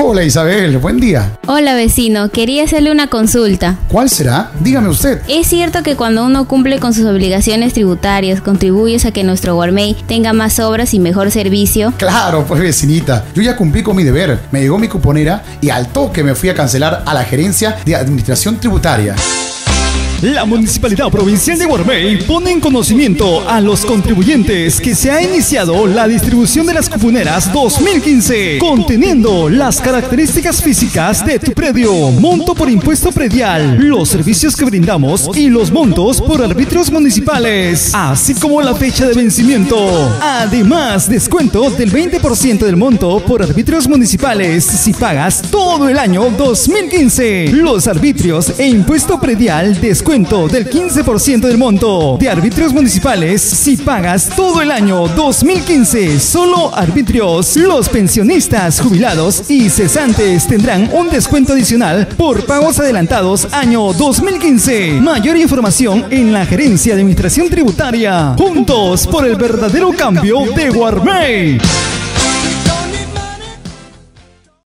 Hola Isabel, buen día. Hola vecino, quería hacerle una consulta. ¿Cuál será? Dígame usted. ¿Es cierto que cuando uno cumple con sus obligaciones tributarias contribuyes a que nuestro Guarmey tenga más obras y mejor servicio? Claro, pues vecinita, yo ya cumplí con mi deber. Me llegó mi cuponera y al toque me fui a cancelar a la gerencia de administración tributaria. La Municipalidad Provincial de Guarmey pone en conocimiento a los contribuyentes que se ha iniciado la distribución de las cuponeras 2015, conteniendo las características físicas de tu predio, monto por impuesto predial, los servicios que brindamos y los montos por arbitrios municipales, así como la fecha de vencimiento. Además, descuento del 20% del monto por arbitrios municipales si pagas todo el año 2015. Los arbitrios e impuesto predial descuento descuento del 15% del monto de arbitrios municipales si pagas todo el año 2015. Solo arbitrios. Los pensionistas, jubilados y cesantes tendrán un descuento adicional por pagos adelantados año 2015. Mayor información en la Gerencia de Administración Tributaria. Juntos por el verdadero cambio de Guarmey.